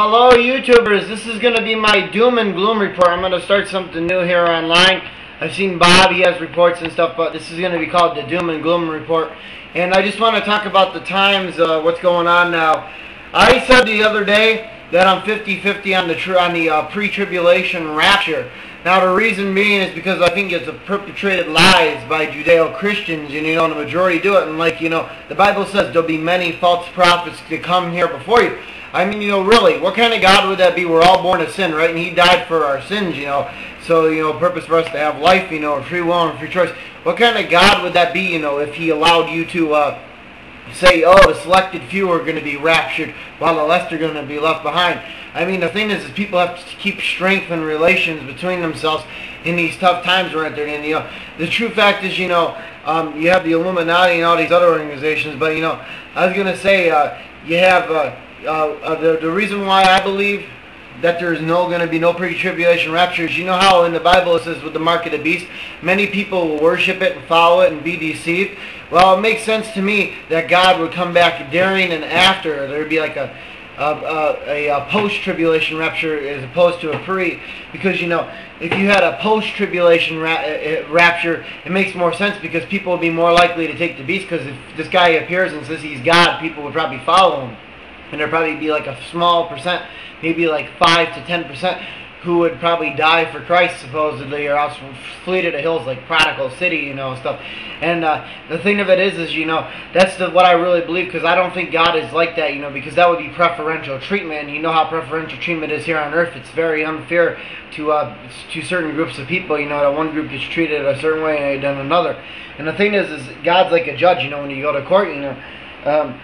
Hello YouTubers, this is going to be my doom and gloom report. I'm going to start something new here online. I've seen Bob, he has reports and stuff, but this is going to be called the doom and gloom report. And I just want to talk about the times, uh, what's going on now. I said the other day that I'm 50-50 on the, on the uh, pre-tribulation rapture. Now the reason being is because I think it's a perpetrated lies by Judeo-Christians and you know the majority do it and like you know the Bible says there'll be many false prophets to come here before you. I mean, you know, really, what kind of God would that be? We're all born of sin, right? And He died for our sins, you know. So, you know, purpose for us to have life, you know, free will and free choice. What kind of God would that be, you know, if He allowed you to uh, say, oh, the selected few are going to be raptured while the rest are going to be left behind? I mean, the thing is, is people have to keep strength and relations between themselves in these tough times we're entering in. You know, the true fact is, you know, um, you have the Illuminati and all these other organizations, but, you know, I was going to say, uh, you have... Uh, uh, the, the reason why I believe that there's no going to be no pre-tribulation raptures. You know how in the Bible it says with the mark of the beast, many people will worship it and follow it and be deceived. Well, it makes sense to me that God would come back during and after. There would be like a a, a, a post-tribulation rapture as opposed to a pre, because you know if you had a post-tribulation ra uh, uh, rapture, it makes more sense because people would be more likely to take the beast. Because if this guy appears and says he's God, people would probably follow him and there'd probably be like a small percent, maybe like 5 to 10% who would probably die for Christ supposedly or else flee to the hills like Prodigal City, you know, stuff. And uh, the thing of it is, is, you know, that's the, what I really believe because I don't think God is like that, you know, because that would be preferential treatment. And you know how preferential treatment is here on earth. It's very unfair to uh, to certain groups of people, you know, that one group gets treated a certain way and then another. And the thing is, is God's like a judge, you know, when you go to court, you know. Um,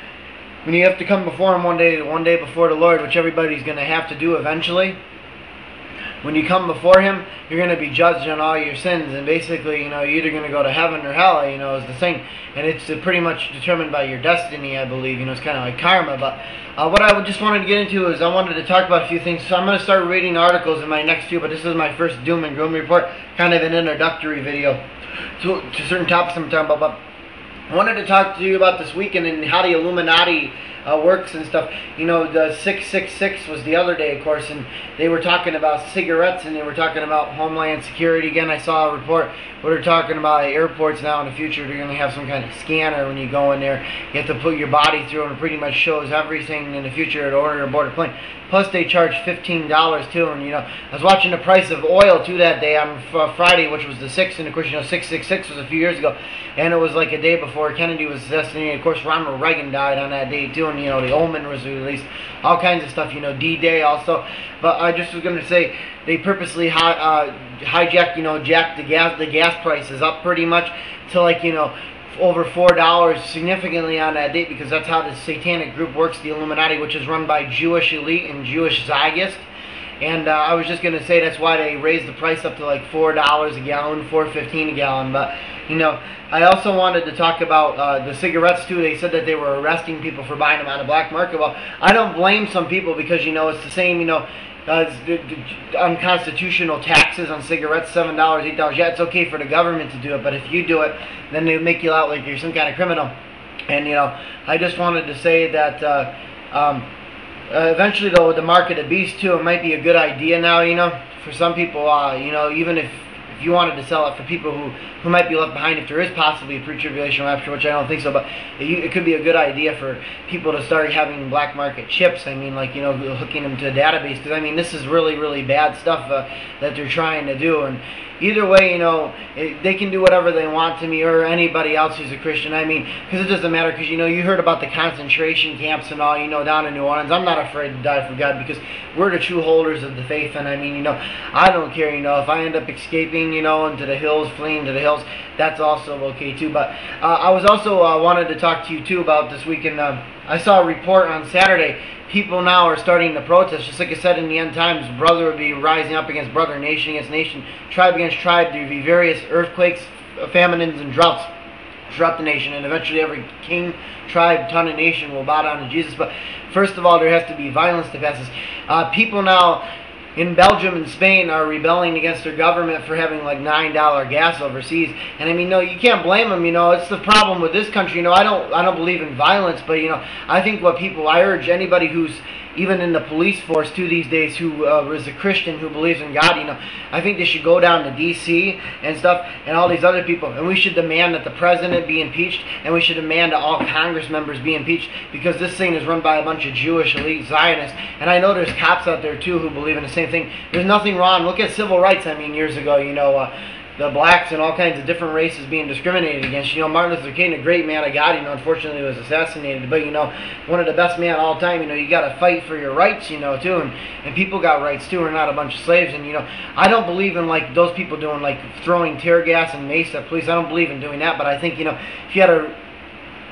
when you have to come before him one day, one day before the Lord, which everybody's going to have to do eventually. When you come before him, you're going to be judged on all your sins, and basically, you know, you're either going to go to heaven or hell. You know, is the thing, and it's pretty much determined by your destiny, I believe. You know, it's kind of like karma. But uh, what I just wanted to get into is I wanted to talk about a few things. So I'm going to start reading articles in my next few, but this is my first doom and gloom report, kind of an introductory video to, to certain topics I'm talking about. But I wanted to talk to you about this weekend and how the Illuminati uh, works and stuff. You know, the 666 was the other day, of course, and they were talking about cigarettes and they were talking about Homeland Security. Again, I saw a report where they're talking about airports now in the future. They're going to have some kind of scanner when you go in there. You have to put your body through, and it pretty much shows everything in the future in order to board a plane. Plus, they charge $15 too. And, you know, I was watching the price of oil too that day on Friday, which was the 6th. And, of course, you know, 666 was a few years ago. And it was like a day before Kennedy was assassinated. Of course, Ronald Reagan died on that day too. And, you know, the Omen was released. All kinds of stuff, you know, D-Day also. But I just was going to say they purposely hi uh, hijacked, you know, jacked the gas, the gas prices up pretty much to like, you know, over four dollars significantly on that date because that's how the satanic group works, the Illuminati, which is run by Jewish elite and Jewish Zionists. And uh, I was just gonna say that's why they raised the price up to like four dollars a gallon, four fifteen a gallon. But you know, I also wanted to talk about uh, the cigarettes too. They said that they were arresting people for buying them on the black market. Well, I don't blame some people because you know it's the same. You know, uh, unconstitutional taxes on cigarettes, seven dollars, eight dollars. Yeah, it's okay for the government to do it, but if you do it, then they make you out like you're some kind of criminal. And you know, I just wanted to say that uh, um, uh, eventually, though, with the market of beast too, it might be a good idea now. You know, for some people, uh, you know, even if you wanted to sell it for people who, who might be left behind, if there is possibly a pre-tribulation rapture, which I don't think so, but it, could be a good idea for people to start having black market chips. I mean, like, you know, hooking them to a database. Because, I mean, this is really, really bad stuff uh, that they're trying to do. And either way, you know, it, they can do whatever they want to me or anybody else who's a Christian. I mean, because it doesn't matter. Because, you know, you heard about the concentration camps and all, you know, down in New Orleans. I'm not afraid to die for God because we're the true holders of the faith. And, I mean, you know, I don't care, you know, if I end up escaping, you know, into the hills, fleeing to the hills, that's also okay, too. But uh, I was also uh, wanted to talk to you, too, about this weekend. Uh, I saw a report on Saturday people now are starting to protest. Just like I said in the end times, brother would be rising up against brother, nation against nation, tribe against tribe. There would be various earthquakes, famines, and droughts throughout the nation, and eventually every king, tribe, tongue, and nation will bow down to Jesus. But first of all, there has to be violence to pass this. Uh, people now in Belgium and Spain are rebelling against their government for having like nine dollar gas overseas. And I mean, no, you can't blame them. You know, it's the problem with this country. You know, I don't, I don't believe in violence, but you know, I think what people, I urge anybody who's even in the police force too these days who uh, is a Christian who believes in God. You know, I think they should go down to D.C. and stuff, and all these other people, and we should demand that the president be impeached, and we should demand that all Congress members be impeached because this thing is run by a bunch of Jewish elite Zionists, and I know there's cops out there too who believe in the same thing. There's nothing wrong. Look at civil rights. I mean, years ago, you know. Uh, the blacks and all kinds of different races being discriminated against. You know, Martin Luther King, a great man of God, you know, unfortunately was assassinated, but you know, one of the best men of all time. You know, you got to fight for your rights, you know, too, and and people got rights too. We're not a bunch of slaves, and you know, I don't believe in like those people doing like throwing tear gas and mace at police. I don't believe in doing that, but I think you know, if you had a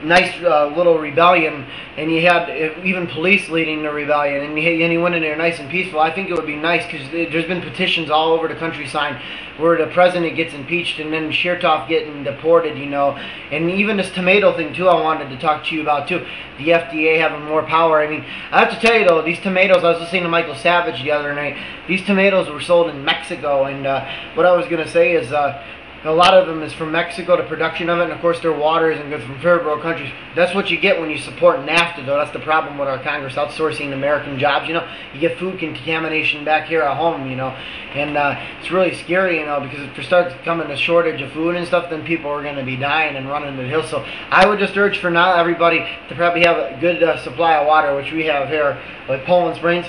nice uh, little rebellion, and you had uh, even police leading the rebellion, and you, and you went in there nice and peaceful. I think it would be nice because there's been petitions all over the country signed where the president gets impeached and then Chertoff getting deported, you know, and even this tomato thing too. I wanted to talk to you about too. The FDA having more power. I mean, I have to tell you though, these tomatoes. I was listening to Michael Savage the other night. These tomatoes were sold in Mexico, and uh, what I was gonna say is. Uh, a lot of them is from Mexico, the production of it, and of course their water isn't good from third world countries. That's what you get when you support NAFTA, though. That's the problem with our Congress outsourcing American jobs. You know, you get food contamination back here at home. You know, and uh, it's really scary. You know, because if there starts coming a shortage of food and stuff, then people are going to be dying and running the hills. So I would just urge for now everybody to probably have a good uh, supply of water, which we have here, like Poland Springs,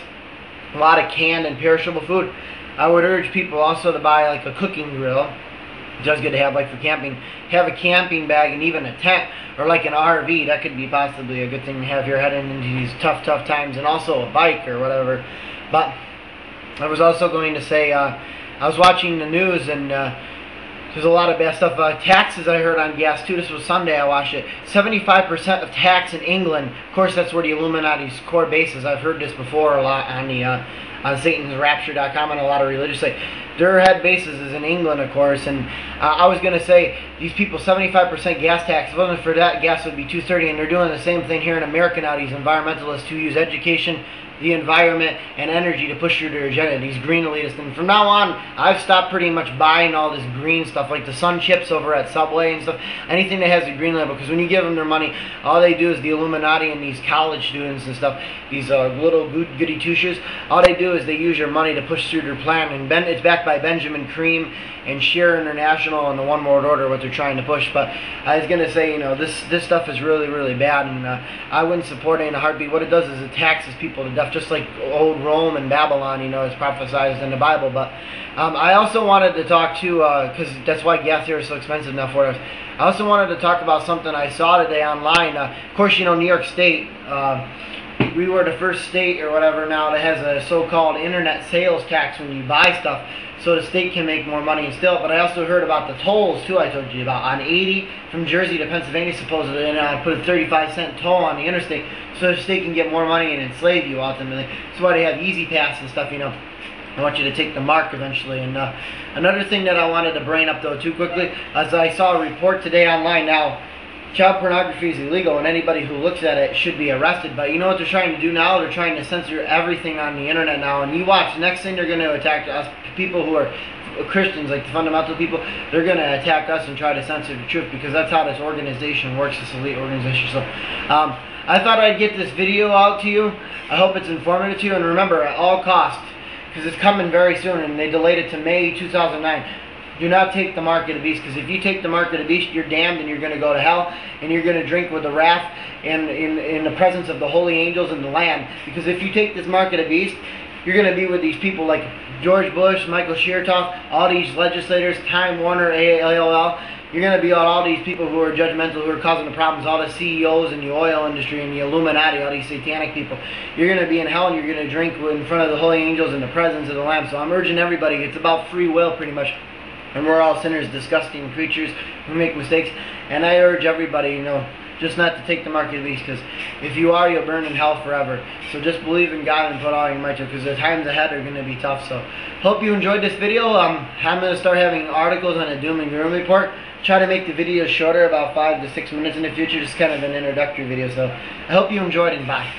a lot of canned and perishable food. I would urge people also to buy like a cooking grill just good to have like for camping. Have a camping bag and even a tent or like an RV. That could be possibly a good thing to have here heading into these tough, tough times. And also a bike or whatever. But I was also going to say, uh, I was watching the news and uh, there's a lot of bad stuff. Uh, taxes I heard on gas too. This was Sunday. I watched it. 75% of tax in England. Of course, that's where the Illuminati's core base is. I've heard this before a lot on the uh, on SatansRapture.com and a lot of religious sites. Their head bases is in England, of course, and uh, I was going to say these people 75% gas tax. If it wasn't for that, gas would be 230, and they're doing the same thing here in America now. These environmentalists who use education the environment and energy to push through their agenda, these green elitists. And from now on, I've stopped pretty much buying all this green stuff, like the sun chips over at Subway and stuff, anything that has a green label, because when you give them their money, all they do is the Illuminati and these college students and stuff, these uh, little good, goody two-shoes, all they do is they use your money to push through their plan, and ben, it's backed by Benjamin Creme and Share International and the One World Order, what they're trying to push. But I was going to say, you know, this, this stuff is really, really bad, and uh, I wouldn't support it in a heartbeat. What it does is it taxes people to death just like old Rome and Babylon, you know, is prophesied in the Bible. But um, I also wanted to talk to, because uh, that's why gas here is so expensive now for us. I also wanted to talk about something I saw today online. Uh, of course, you know, New York State. Uh, we were the first state or whatever now that has a so-called internet sales tax when you buy stuff so the state can make more money and still. But I also heard about the tolls too. I told you about on 80 from Jersey to Pennsylvania supposedly, and I put a 35 cent toll on the interstate so the state can get more money and enslave you ultimately. That's why they have E-ZPass and stuff. You know. I want you to take the mark eventually. And uh, another thing that I wanted to bring up though too quickly, as I saw a report today online now child pornography is illegal and anybody who looks at it should be arrested. But you know what they're trying to do now? They're trying to censor everything on the internet now. And you watch, next thing they're going to attack us, people who are Christians, like the fundamental people, they're going to attack us and try to censor the truth because that's how this organization works, this elite organization. So um, I thought I'd get this video out to you. I hope it's informative to you. And remember, at all costs, because it's coming very soon, and they delayed it to May 2009 do not take the mark of the beast, because if you take the mark of the beast, you're damned and you're going to go to hell, and you're going to drink with the wrath and in, in the presence of the holy angels and the Lamb. Because if you take this mark of the beast, you're going to be with these people like George Bush, Michael Chertoff, all these legislators, Time Warner, AOL. You're going to be on all these people who are judgmental, who are causing the problems, all the CEOs in the oil industry and the Illuminati, all these satanic people. You're going to be in hell and you're going to drink in front of the holy angels in the presence of the Lamb. So I'm urging everybody, it's about free will pretty much and we're all sinners, disgusting creatures who make mistakes. And I urge everybody, you know, just not to take the mark of the beast, because if you are, you'll burn in hell forever. So just believe in God and put all your might to because the times ahead are going to be tough. So hope you enjoyed this video. Um, I'm going to start having articles on a doom and gloom report. Try to make the videos shorter, about five to six minutes in the future, just kind of an introductory video. So I hope you enjoyed and bye.